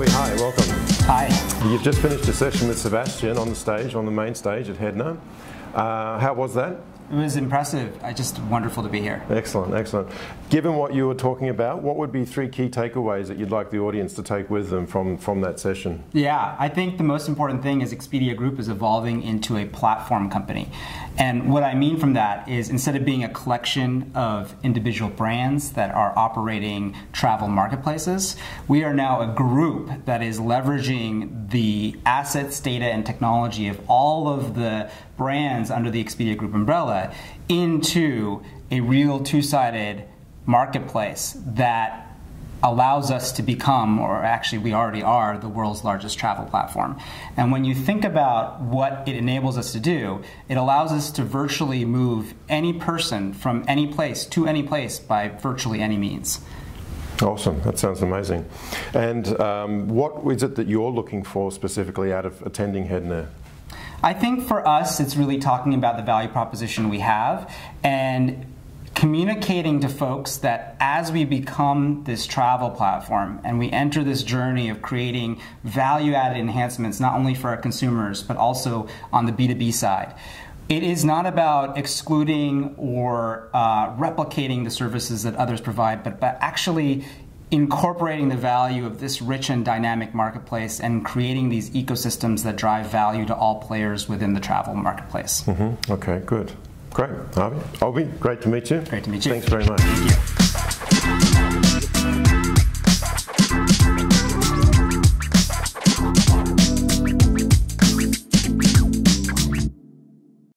Colby, hi, welcome. Hi. You've just finished a session with Sebastien on the stage, on the main stage at HEDNA. Uh, how was that? It was impressive. I just wonderful to be here. Excellent, excellent. Given what you were talking about, what would be three key takeaways that you'd like the audience to take with them from, from that session? Yeah, I think the most important thing is Expedia Group is evolving into a platform company. And what I mean from that is instead of being a collection of individual brands that are operating travel marketplaces, we are now a group that is leveraging the assets, data, and technology of all of the brands under the Expedia Group umbrella into a real two sided marketplace that allows us to become, or actually we already are, the world's largest travel platform. And when you think about what it enables us to do, it allows us to virtually move any person from any place to any place by virtually any means. Awesome, that sounds amazing. And um, what is it that you're looking for specifically out of attending HEDNA? I think for us, it's really talking about the value proposition we have and communicating to folks that as we become this travel platform and we enter this journey of creating value added enhancements, not only for our consumers, but also on the B2B side, it is not about excluding or uh, replicating the services that others provide, but, but actually incorporating the value of this rich and dynamic marketplace and creating these ecosystems that drive value to all players within the travel marketplace. Mm -hmm. Okay, good. Great. Avi, Obi, great to meet you. Great to meet you. Thanks very much.